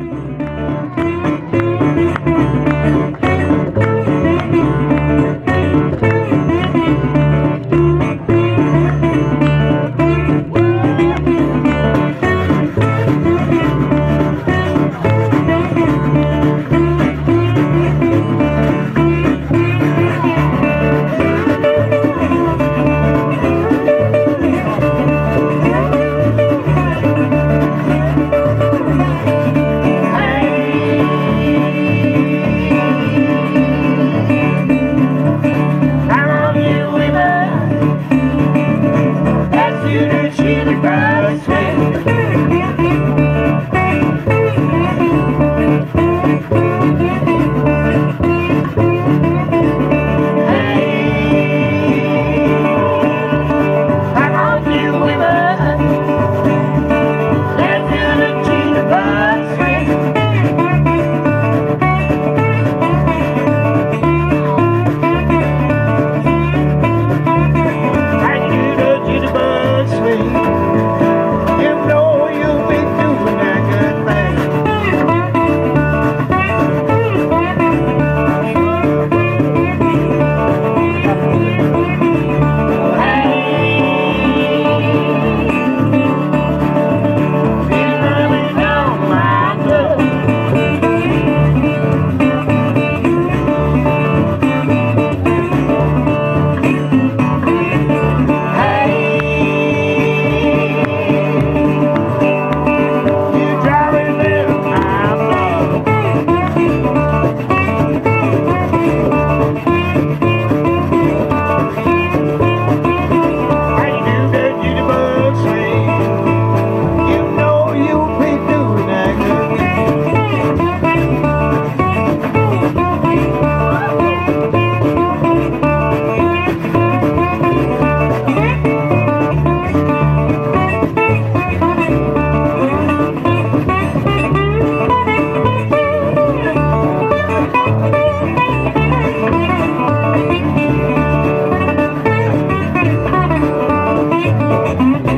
Thank you. mm mm-hmm. you.